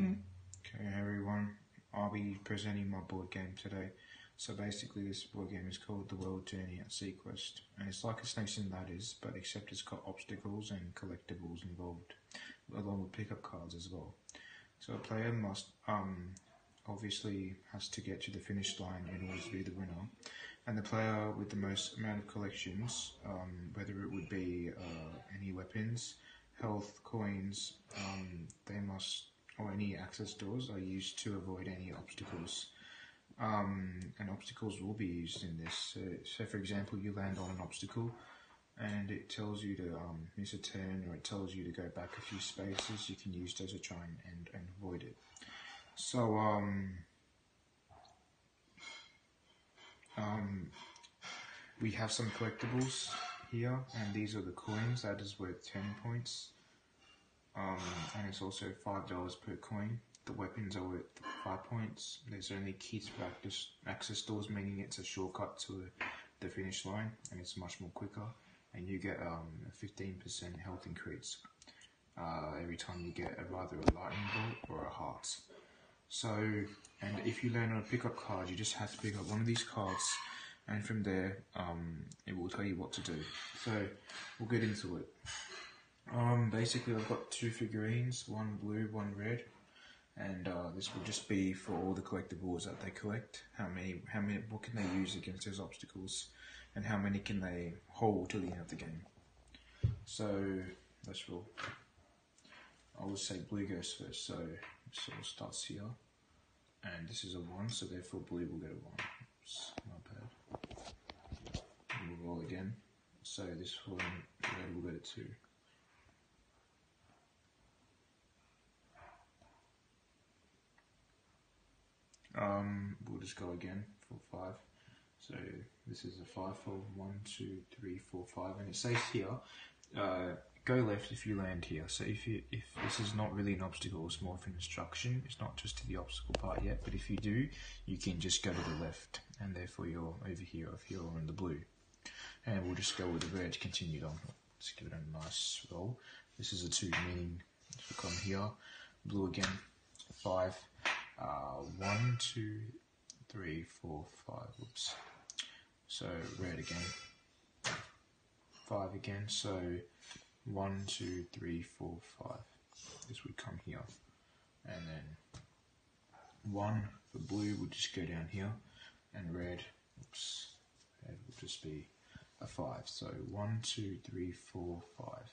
Okay, everyone. I'll be presenting my board game today. So basically, this board game is called The World Journey at Seaquest, and it's like a Snakes and Ladders, but except it's got obstacles and collectibles involved, along with pickup cards as well. So a player must um, obviously has to get to the finish line in order to be the winner, and the player with the most amount of collections, um, whether it would be uh, any weapons, health, coins, um, they must or any access doors are used to avoid any obstacles. Um, and obstacles will be used in this. So, so, for example, you land on an obstacle and it tells you to um, miss a turn or it tells you to go back a few spaces. You can use those to try and, and, and avoid it. So, um, um, we have some collectibles here, and these are the coins. That is worth 10 points. Um, and it's also $5 per coin. The weapons are worth 5 points. There's only keys for access doors, meaning it's a shortcut to the finish line, and it's much more quicker. And you get um, a 15% health increase uh, every time you get a, rather a lightning bolt or a heart. So, and if you land on a pickup card, you just have to pick up one of these cards, and from there, um, it will tell you what to do. So, we'll get into it. Um, basically, I've got two figurines, one blue, one red, and uh, this will just be for all the collectibles that they collect. How many, how many, what can they use against those obstacles, and how many can they hold till the end of the game. So let's roll. I would say blue goes first, so so it starts here, and this is a one, so therefore blue will get a one. Oops, my bad. We'll roll again. So this one red will get a two. Um, we'll just go again for five. So this is a five for one, two, three, four, five, and it says here, uh, go left if you land here. So if you if this is not really an obstacle, it's more of an instruction. It's not just to the obstacle part yet, but if you do, you can just go to the left, and therefore you're over here if you're on the blue. And we'll just go with the red, continued on. Let's give it a nice roll. This is a two, meaning if you come here, blue again, five, uh, one, two, three, four, five. Oops. So red again. Five again. So one, two, three, four, five. This would come here. And then one for blue would just go down here. And red, oops, red would just be a five. So one, two, three, four, five.